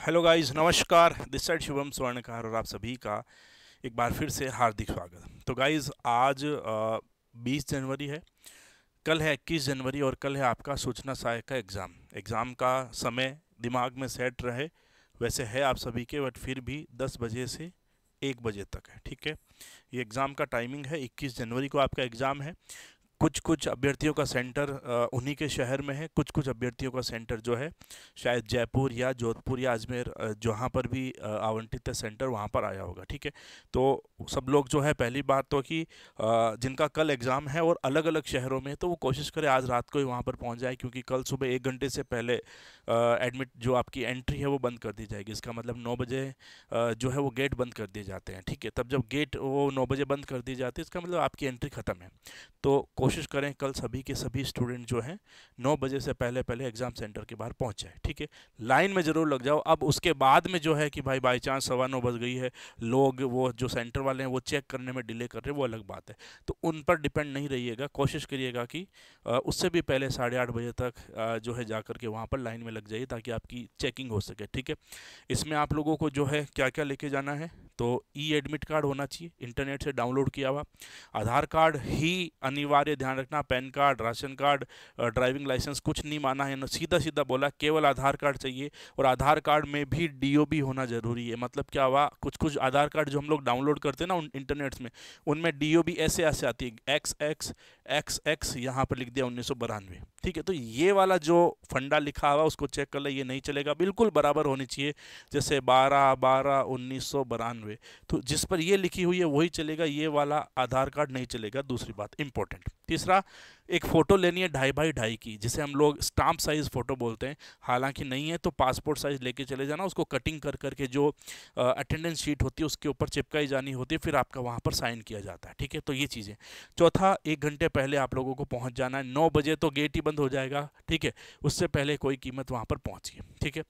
Hello guys, नमस्कार। This side Shubham स्वर्णकार और आप सभी का एक बार फिर से हार्दिक स्वागत। तो गाइस, आज बीस जनवरी है। कल है इक्कीस जनवरी और कल है आपका सूचना सहायक का एग्ज़ाम। एग्ज़ाम का समय दिमाग में सेट रहे, वैसे है आप सभी के, बट फिर भी दस बजे से एक बजे तक है, ठीक है? ये एग्ज़ाम का टाइमिंग है, इक्कीस जनवरी को आपका एग्ज़ाम है। कुछ कुछ अभ्यर्थियों का सेंटर उन्हीं के शहर में है कुछ कुछ अभ्यर्थियों का सेंटर जो है, शायद जयपुर या जोधपुर या अजमेर जहाँ पर भी आवंटित है सेंटर वहाँ पर आया होगा, ठीक है? तो सब लोग जो है, पहली बात तो कि जिनका कल एग्ज़ाम है और अलग अलग शहरों में तो वो कोशिश करें आज रात को ही वहाँ पर पहुँच जाए, क्योंकि कल सुबह एक घंटे से पहले एडमिट जो आपकी एंट्री है वो बंद कर दी जाएगी। इसका मतलब नौ बजे जो है वो गेट बंद कर दिए जाते हैं, ठीक है? तब जब गेट वो नौ बजे बंद कर दी जाती है, इसका मतलब आपकी एंट्री ख़त्म है। तो कोशिश करें कल सभी के सभी स्टूडेंट जो हैं नौ बजे से पहले पहले एग्ज़ाम सेंटर के बाहर पहुँच जाए, ठीक है? लाइन में ज़रूर लग जाओ। अब उसके बाद में जो है कि भाई बाई चांस सवा नौ बज गई है, लोग वो जो सेंटर वाले हैं वो चेक करने में डिले कर रहे हैं, वो अलग बात है। तो उन पर डिपेंड नहीं रहिएगा, कोशिश करिएगा कि उससे भी पहले साढ़े आठ बजे तक जो है जा के वहाँ पर लाइन में लग जाइए ताकि आपकी चेकिंग हो सके, ठीक है? इसमें आप लोगों को जो है क्या क्या लेके जाना है? तो ई एडमिट कार्ड होना चाहिए इंटरनेट से डाउनलोड किया हुआ। आधार कार्ड ही अनिवार्य ध्यान रखना, PAN card ration card driving licence कुछ नहीं माना है सीधा सीधा बोला, केवल आधार कार्ड चाहिए और आधार कार्ड में भी डीओबी होना ज़रूरी है। मतलब क्या हुआ कुछ कुछ आधार कार्ड जो हम लोग डाउनलोड करते हैं ना उन इंटरनेट में, उनमें डीओबी ऐसे ऐसे आती है एक्स एक्स एक्स एक्स यहाँ पर लिख दिया उन्नीस ठीक है तो ये वाला जो फंडा लिखा हुआ, उसको चेक कर ले, ये नहीं चलेगा। बिल्कुल बराबर होनी चाहिए, जैसे बारह बारह, उन्नीस तो जिस पर ये लिखी हुई है, वही चलेगा, ये वाला आधार कार्ड नहीं चलेगा, दूसरी बात इंपॉर्टेंट तीसरा एक फ़ोटो लेनी है ढाई बाई ढाई की, जिसे हम लोग स्टाम्प साइज़ फ़ोटो बोलते हैं। हालाँकि नहीं है तो पासपोर्ट साइज़ लेके चले जाना, उसको कटिंग कर करके जो अटेंडेंस शीट होती है, उसके ऊपर चिपकाई जानी होती है, फिर आपका वहाँ पर साइन किया जाता है। ठीक है तो ये चीज़ें। चौथा, एक घंटे पहले आप लोगों को पहुँच जाना है। नौ बजे तो गेट ही बंद हो जाएगा, ठीक है? उससे पहले कोई कीमत वहाँ पर पहुँचिए, ठीक है?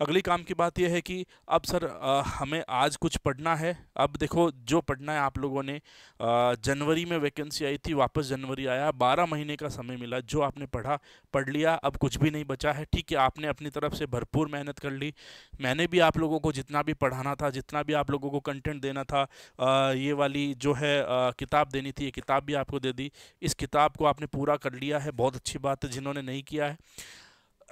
अगली काम की बात यह है कि, अब सर हमें आज कुछ पढ़ना है। अब देखो, जो पढ़ना है आप लोगों ने जनवरी में वैकेंसी आई थी, वापस जनवरी आया। बारह महीने का समय मिला जो आपने पढ़ा पढ़ लिया अब कुछ भी नहीं बचा है ठीक है आपने अपनी तरफ़ से भरपूर मेहनत कर ली। मैंने भी आप लोगों को जितना भी पढ़ाना था जितना भी आप लोगों को कंटेंट देना था आ, ये वाली जो है आ, किताब देनी थी ये किताब भी आपको दे दी इस किताब को आपने पूरा कर लिया है बहुत अच्छी बात है जिन्होंने नहीं किया है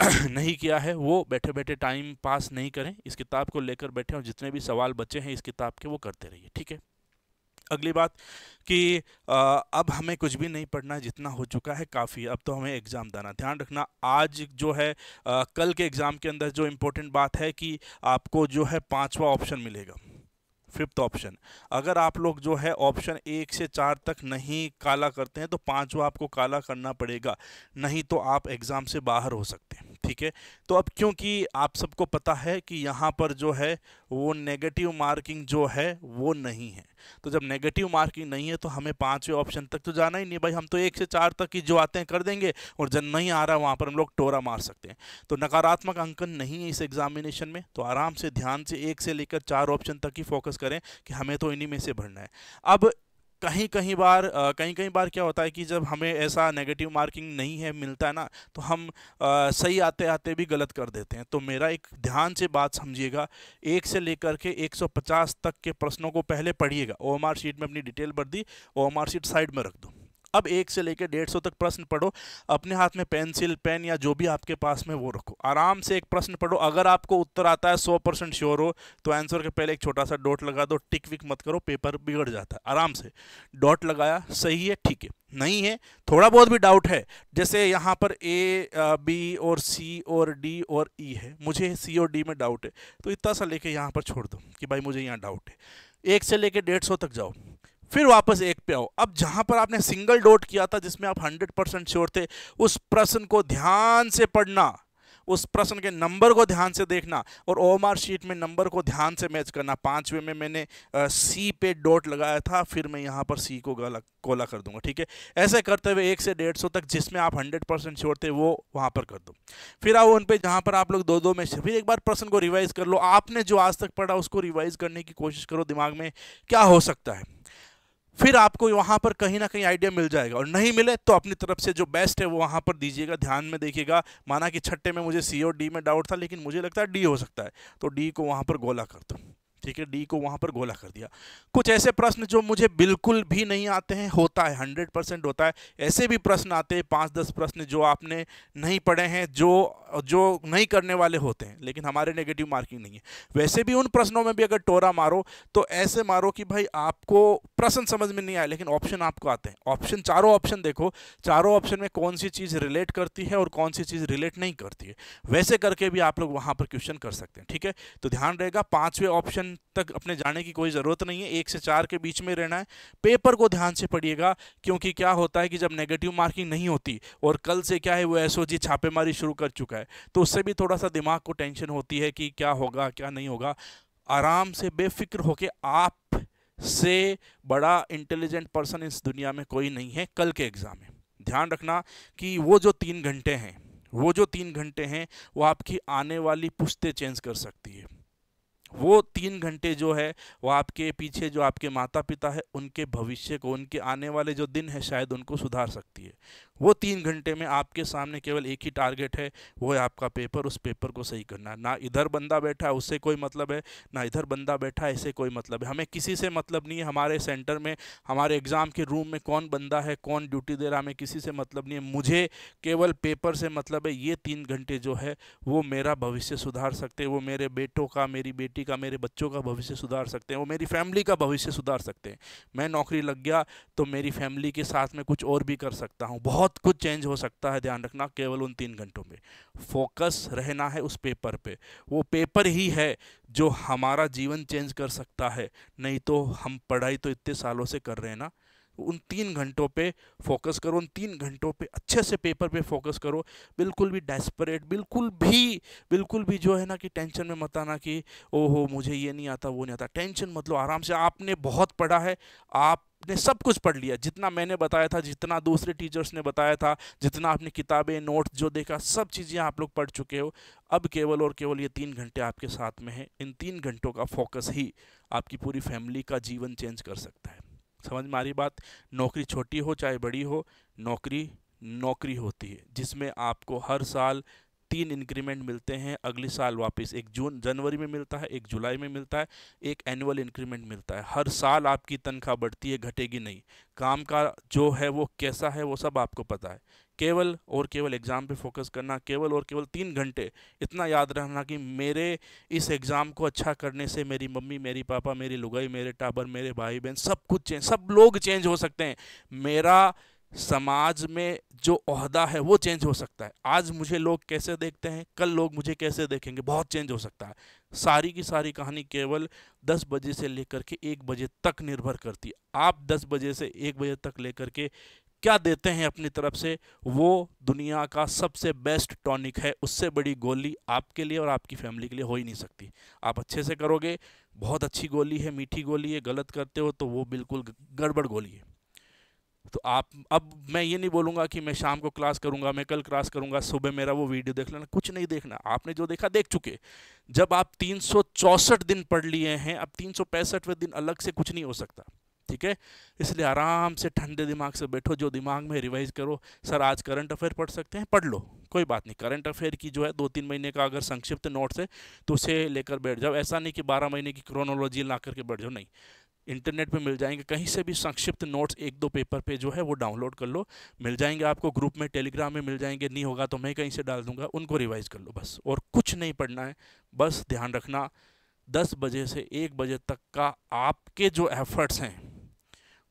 नहीं किया है वो बैठे बैठे टाइम पास नहीं करें इस किताब को लेकर बैठे और जितने भी सवाल बचे हैं इस किताब के वो करते रहिए ठीक है? अगली बात कि आ, अब हमें कुछ भी नहीं पढ़ना जितना हो चुका है काफ़ी अब तो हमें एग्ज़ाम देना। ध्यान रखना आज जो है आ, कल के एग्ज़ाम के अंदर जो इम्पोर्टेंट बात है कि आपको जो है पांचवा ऑप्शन मिलेगा फिफ्थ ऑप्शन। अगर आप लोग जो है ऑप्शन एक से चार तक नहीं काला करते हैं तो पांचवा आपको काला करना पड़ेगा नहीं तो आप एग्ज़ाम से बाहर हो सकते हैं। ठीक है? तो अब क्योंकि आप सबको पता है कि यहाँ पर जो है, वो नेगेटिव मार्किंग जो है, वो नहीं है। तो जब नेगेटिव मार्किंग नहीं है तो हमें पाँचवें ऑप्शन तक तो जाना ही नहीं भाई, हम तो एक से चार तक ही जो आते हैं कर देंगे और जब नहीं आ रहा वहाँ पर हम लोग टोरा मार सकते हैं। तो नकारात्मक अंकन नहीं है इस एग्जामिनेशन में तो आराम से ध्यान से एक से लेकर चार ऑप्शन तक ही फोकस करें कि हमें तो इन्हीं में से भरना है। अब कहीं कहीं बार कहीं कहीं बार क्या होता है कि जब हमें ऐसा नेगेटिव मार्किंग नहीं है मिलता है ना तो हम आ, सही आते आते भी गलत कर देते हैं। तो मेरा एक ध्यान से बात समझिएगा। एक से लेकर के 150 तक के प्रश्नों को पहले पढ़िएगा। ओ एम शीट में अपनी डिटेल भर दी ओ एम शीट साइड में रख दो। अब एक से लेकर डेढ़ सौ तक प्रश्न पढ़ो, अपने हाथ में पेंसिल, पेन या जो भी आपके पास में वो रखो। आराम से एक प्रश्न पढ़ो। अगर आपको उत्तर आता है, सौ परसेंट श्योर हो तो आंसर के पहले एक छोटा सा डॉट लगा दो। टिक विक मत करो पेपर बिगड़ जाता है। आराम से। डॉट लगाया, सही है, ठीक है। नहीं है, थोड़ा बहुत भी डाउट है। जैसे यहाँ पर ए बी और सी और डी और ई e है। मुझे सी और डी में डाउट है। तो इतना सा लेके यहाँ पर छोड़ दो कि भाई मुझे यहाँ डाउट है। एक से लेके डेढ़ सौ तक जाओ। फिर वापस एक पे आओ। अब जहाँ पर आपने सिंगल डोट किया था, जिसमें आप हंड्रेड परसेंट श्योर थे, उस प्रश्न को ध्यान से पढ़ना, उस प्रश्न के नंबर को ध्यान से देखना और ओमार शीट में नंबर को ध्यान से मैच करना। पांचवे में मैंने सी पे डॉट लगाया था, फिर मैं यहाँ पर सी को गला, कोला कर दूँगा, ठीक है? ऐसे करते हुए एक से डेढ़ सौ तक जिसमें आप हंड्रेड परसेंट थे, वो वहाँ पर कर दो। फिर आओ उन पर जहाँ पर आप लोग दो दो में फिर एक बार प्रश्न को रिवाइज कर लो। आपने जो आज तक पढ़ा, उसको रिवाइज करने की कोशिश करो, दिमाग में क्या हो सकता है? फिर आपको वहाँ पर कहीं ना कहीं आइडिया मिल जाएगा। और नहीं मिले तो अपनी तरफ़ से जो बेस्ट है वो वहाँ पर दीजिएगा, ध्यान में देखिएगा। माना कि छठे में मुझे सी और डी में डाउट था, लेकिन मुझे लगता है डी हो सकता है। तो डी को वहाँ पर गोला कर दो। ठीक है, डी को वहाँ पर गोला कर दिया। कुछ ऐसे प्रश्न जो मुझे बिल्कुल भी नहीं आते हैं, होता है, हंड्रेड परसेंट होता है। ऐसे भी प्रश्न आते हैं, पाँच दस प्रश्न जो आपने नहीं पढ़े हैं, जो जो नहीं करने वाले होते हैं, लेकिन हमारे नेगेटिव मार्किंग नहीं है। वैसे भी उन प्रश्नों में भी अगर टोरा मारो तो ऐसे मारो कि भाई आपको प्रश्न समझ में नहीं आए, लेकिन ऑप्शन आपको आते हैं। ऑप्शन चारों ऑप्शन देखो, चारों ऑप्शन में कौन सी चीज़ रिलेट करती है और कौन सी चीज़ रिलेट नहीं करती है। वैसे करके भी आप लोग वहाँ पर क्वेश्चन कर सकते हैं, ठीक है? तो ध्यान रहेगा, पाँचवें ऑप्शन तक अपने जाने की कोई ज़रूरत नहीं है। एक से चार के बीच में रहना है। पेपर को ध्यान से पढ़िएगा, क्योंकि क्या होता है कि जब नेगेटिव मार्किंग नहीं होती और कल से क्या है, वो एसओजी छापेमारी शुरू कर चुका है तो उससे भी थोड़ा सा दिमाग को टेंशन होती है कि क्या होगा, क्या नहीं होगा। आराम से, बेफिक्र होके आप से बड़ा इंटेलिजेंट पर्सन इस दुनिया में कोई नहीं है, कल के एग्ज़ाम में। ध्यान रखना कि वो जो तीन घंटे हैं, वो जो तीन घंटे हैं, वो आपकी आने वाली पुश्ते चेंज कर सकती है। वो तीन घंटे जो है, वो आपके पीछे जो आपके माता पिता है, उनके भविष्य को, उनके आने वाले जो दिन है, शायद उनको सुधार सकती है। वो तीन घंटे में आपके सामने केवल एक ही टारगेट है, वो है आपका पेपर उस पेपर को सही करना। ना इधर बंदा बैठा है उससे कोई मतलब है, ना इधर बंदा बैठा है इससे कोई मतलब है। हमें किसी से मतलब नहीं है, हमारे सेंटर में, हमारे एग्ज़ाम के रूम में कौन बंदा है, कौन ड्यूटी दे रहा हमें किसी से मतलब नहीं है। मुझे केवल पेपर से मतलब है, ये तीन घंटे जो है, वो मेरा भविष्य सुधार सकते वो मेरे बेटों का, मेरी बेटी का, मेरे बच्चों का भविष्य सुधार सकते हैं वो मेरी फैमिली का भविष्य सुधार सकते हैं। मैं नौकरी लग गया तो मेरी फैमिली के साथ में कुछ और भी कर सकता हूँ। बहुत बहुत कुछ चेंज हो सकता है, ध्यान रखना, केवल उन तीन घंटों में। फोकस रहना है उस पेपर पे। वो पेपर ही है जो हमारा जीवन चेंज कर सकता है। नहीं तो हम पढ़ाई तो इतने सालों से कर रहे हैं ना। उन तीन घंटों पे फोकस करो, उन तीन घंटों पे अच्छे से पेपर पे फोकस करो। बिल्कुल भी डेस्परेट बिल्कुल भी बिल्कुल भी जो है ना कि टेंशन में मत आना कि, ओहो, मुझे ये नहीं आता, वो नहीं आता। टेंशन मतलब आराम से। आपने बहुत पढ़ा है आप ने सब कुछ पढ़ लिया। जितना मैंने बताया था, जितना दूसरे टीचर्स ने बताया था, जितना आपने किताबें नोट्स जो देखा, सब चीज़ें आप लोग पढ़ चुके हो। अब केवल और केवल ये तीन घंटे आपके साथ में हैं। इन तीन घंटों का फोकस ही आपकी पूरी फैमिली का जीवन चेंज कर सकता है। समझ में आ रही बात? नौकरी छोटी हो चाहे बड़ी हो, नौकरी नौकरी होती है, जिसमें आपको हर साल तीन इंक्रीमेंट मिलते हैं, अगले साल वापस। एक जून, जनवरी में मिलता है, एक जुलाई में मिलता है, एक एनुअल इंक्रीमेंट मिलता है। हर साल आपकी तनख्वाह बढ़ती है, घटेगी नहीं। काम का जो है वो कैसा है, वो सब आपको पता है। केवल और केवल एग्ज़ाम पे फोकस करना, केवल और केवल तीन घंटे इतना याद रखना कि मेरे इस एग्ज़ाम को अच्छा करने से मेरी मम्मी, मेरी पापा, मेरी लुगाई, मेरे टाबर, मेरे भाई बहन सब कुछ चेंज, सब लोग चेंज हो सकते हैं। मेरा समाज में जो अहदा है, वो चेंज हो सकता है। आज मुझे लोग कैसे देखते हैं, कल लोग मुझे कैसे देखेंगे, बहुत चेंज हो सकता है। सारी की सारी कहानी केवल 10 बजे से लेकर के एक बजे तक निर्भर करती है। आप 10 बजे से एक बजे तक लेकर के क्या देते हैं अपनी तरफ़ से? वो दुनिया का सबसे बेस्ट टॉनिक है, उससे बड़ी गोली आपके लिए और आपकी फैमिली के लिए हो ही नहीं सकती। आप अच्छे से करोगे, बहुत अच्छी गोली है, मीठी गोली है, गलत करते हो तो वो बिल्कुल गड़बड़ गोली है। तो आप, अब मैं ये नहीं बोलूँगा कि मैं शाम को क्लास करूँगा, मैं कल क्लास करूँगा, सुबह मेरा वो वीडियो देख लेना, कुछ नहीं देखना। आपने जो देखा, देख चुके। जब आप तीन सौ चौंसठ दिन पढ़ लिए हैं, अब तीन दिन अलग से कुछ नहीं हो सकता, ठीक है? इसलिए आराम से ठंडे दिमाग से बैठो, जो दिमाग में रिवाइज करो, सर, आज करंट अफेयर पढ़ सकते हैं? पढ़ लो, कोई बात नहीं। करंट अफेयर की जो है दो तीन महीने का अगर संक्षिप्त नोट्स है तो उसे लेकर बैठ जाओ। ऐसा नहीं कि बारह महीने की क्रोनोलॉजी ला करके बैठ जाओ, नहीं। इंटरनेट पे मिल जाएँगे। कहीं से भी संक्षिप्त नोट्स एक दो पेपर पे जो है वो डाउनलोड कर लो। मिल जाएँगे आपको ग्रुप में टेलीग्राम में मिल जाएँगे। नहीं होगा तो मैं कहीं से डाल दूँगा, उनको रिवाइज कर लो बस। और कुछ नहीं पढ़ना है, बस ध्यान रखना, दस बजे से एक बजे तक का आपके जो एफर्ट्स हैं,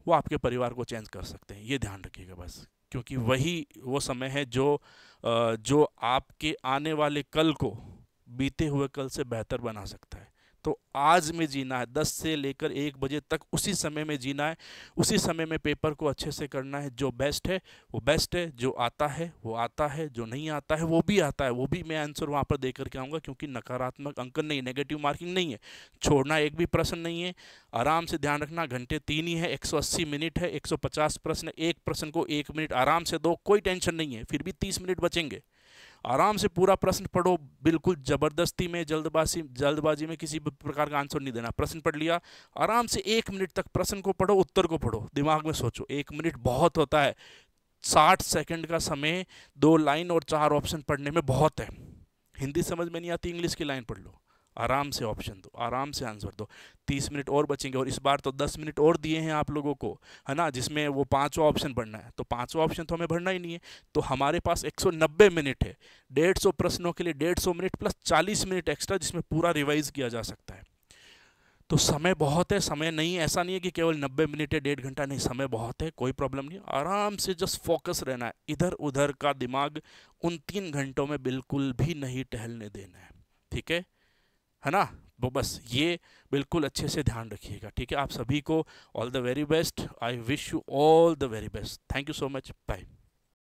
वो आपके परिवार को चेंज कर सकते हैं। ये ध्यान रखिएगा बस, क्योंकि वही वो समय है जो जो आपके आने वाले कल को, बीते हुए कल से बेहतर बना सकता है। तो आज में जीना है। दस से लेकर एक बजे तक उसी समय में जीना है। उसी समय में पेपर को अच्छे से करना है। जो बेस्ट है, वो बेस्ट है। जो आता है, वो आता है। जो नहीं आता है, वो भी आता है। वो भी मैं आंसर वहाँ पर दे करके आऊँगा क्योंकि नकारात्मक अंकन नहीं नेगेटिव मार्किंग नहीं है। छोड़ना एक भी प्रश्न नहीं है। आराम से ध्यान रखना, घंटे तीन ही है। एक सौ अस्सी मिनट है, एक सौ पचास प्रश्न, एक प्रश्न को एक मिनट आराम से दो, कोई टेंशन नहीं है। फिर भी तीस मिनट बचेंगे। आराम से पूरा प्रश्न पढ़ो, बिल्कुल ज़बरदस्ती में, जल्दबाजी जल्दबाजी में किसी भी प्रकार का आंसर नहीं देना। प्रश्न पढ़ लिया, आराम से एक मिनट तक प्रश्न को पढ़ो, उत्तर को पढ़ो। दिमाग में सोचो, एक मिनट बहुत होता है। साठ सेकंड का समय, दो लाइन और चार ऑप्शन पढ़ने में बहुत है। हिंदी समझ में नहीं आती इंग्लिश की लाइन पढ़ लो। आराम से ऑप्शन दो, आराम से आंसर दो। तीस मिनट और बचेंगे और इस बार तो दस मिनट और दिए हैं आप लोगों को, है ना? जिसमें वो पाँचों ऑप्शन भरना है। तो पाँचों ऑप्शन तो हमें भरना ही नहीं है। तो हमारे पास 190 मिनट है। डेढ़ सौ प्रश्नों के लिए डेढ़ सौ मिनट प्लस चालीस मिनट एक्स्ट्रा जिसमें पूरा रिवाइज किया जा सकता है। तो समय बहुत है, समय नहीं, ऐसा नहीं है कि केवल नब्बे मिनट है डेढ़ घंटा, नहीं, समय बहुत है, कोई प्रॉब्लम नहीं आराम से जस्ट फोकस रहना है। इधर उधर का दिमाग उन तीन घंटों में बिल्कुल भी नहीं टहलने देना है। ठीक है? है ना? वो बस ये बिल्कुल अच्छे से ध्यान रखिएगा, ठीक है? आप सभी को all the very best I wish you all the very best thank you so much bye